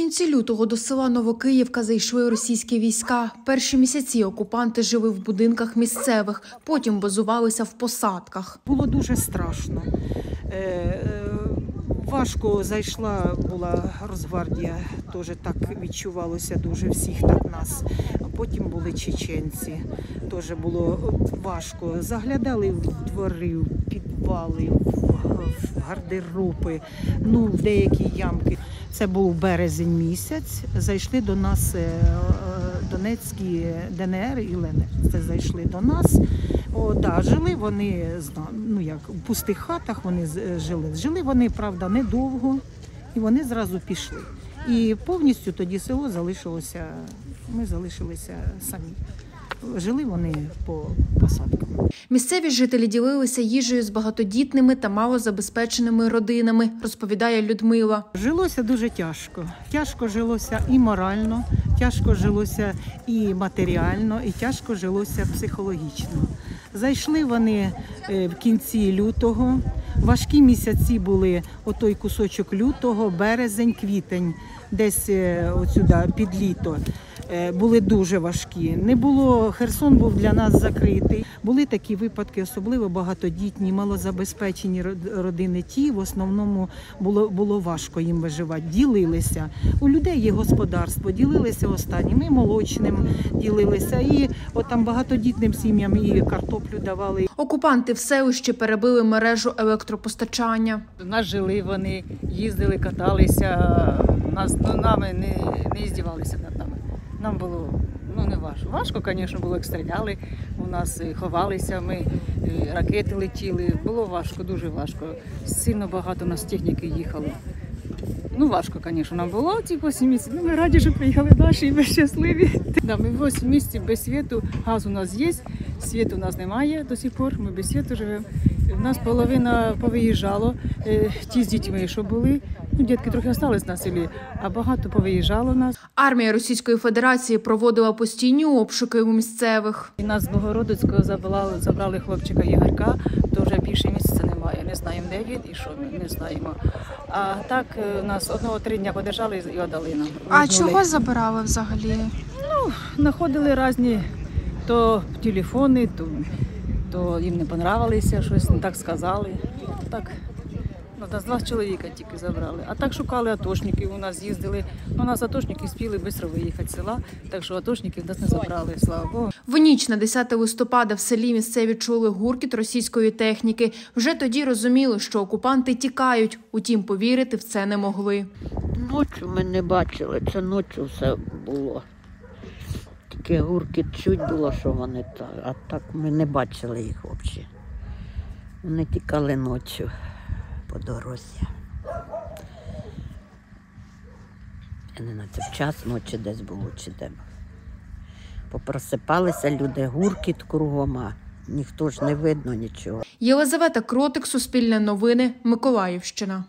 кінці лютого до села Новокиївка зайшли російські війська. Перші місяці окупанти жили в будинках місцевих, потім базувалися в посадках. Було дуже страшно. Е, е, Важко зайшла була Росгвардія, теж так відчувалося дуже всіх так нас. Потім були чеченці, теж було важко. Заглядали в двори, в підвали, в, гардероби, ну, деякі ямки. Це був березень місяць. Зайшли до нас е, е, Донецькі ДНР і ЛНР. Це зайшли до нас. О, жили вони ну як в пустих хатах. Вони з- жили. Жили вони, правда, недовго, і вони зразу пішли. І повністю тоді село залишилося. Ми залишилися самі. Жили вони по посадкам. Місцеві жителі ділилися їжею з багатодітними та малозабезпеченими родинами, розповідає Людмила. Жилося дуже тяжко. Тяжко жилося і морально, тяжко жилося і матеріально, і тяжко жилося психологічно. Зайшли вони е, в кінці лютого. Важкі місяці були отой кусочок лютого, березень, квітень, десь е, отсюда під літо. Е, Були дуже важкі. Не було Херсон був для нас закритий. Були такі випадки, особливо багатодітні, малозабезпечені родини. Ті в основному було було важко їм виживати. Ділилися у людей є господарство, ділилися останнім і молочним, ділилися і от там багатодітним сім'ям і картоплю давали. Окупанти в селищі перебили мережу електропостачання. Нас жили вони, їздили, каталися, нас ну, нами не, не здівалися над нами. Нам було ну не важко. Важко, звісно, було, як стріляли. У нас ховалися, ми ракети летіли. Було важко, дуже важко. Сильно багато у нас техніки їхало. Ну, важко, звісно, нам було ці 8 місяців. Ну, ми раді, що приїхали наші і ми щасливі. Да, ми 8 місяців без світу, газ у нас є, світу у нас немає до сих пор, ми без світу живемо. У нас половина повиїжджало, е, ті з дітьми, що були. Ну, дітки трохи залишились на селі, а багато повиїжджало нас. Армія Російської Федерації проводила постійні обшуки у місцевих. І нас з Богородицького забрали, забрали хлопчика Ігорка, то вже більше місяця немає. Не знаємо, де він і що ми не знаємо. А так е, нас одного три дня подержали і віддали нам. Вернули. забирали взагалі? Ну, Знаходили різні то телефони, то, то їм не понравилися, щось не так сказали. Так, ну, нас два чоловіка тільки забрали. А так шукали атошників, у нас їздили. Ну, у нас атошники спіли швидко виїхати з села, так що атошників нас не забрали, слава Богу. В ніч на 10 листопада в селі місцеві чули гуркіт російської техніки. Вже тоді розуміли, що окупанти тікають. Утім, повірити в це не могли. Ночі ми не бачили, це ночі все було. Тільки гуркіт чуть було, що вони та, а так ми не бачили їх взагалі. Вони тікали ночі по дорозі. Я не знаю, це в час ночі десь було чи де. Попросипалися люди, гуркіт кругом, а ніхто ж не видно нічого. Єлизавета Кротик, Суспільне новини, Миколаївщина.